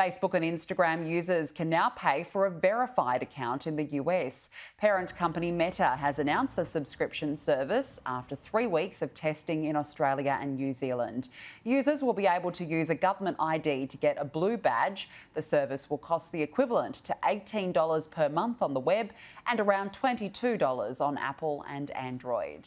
Facebook and Instagram users can now pay for a verified account in the US. Parent company Meta has announced the subscription service after three weeks of testing in Australia and New Zealand. Users will be able to use a government ID to get a blue badge. The service will cost the equivalent to $18 per month on the web and around $22 on Apple and Android.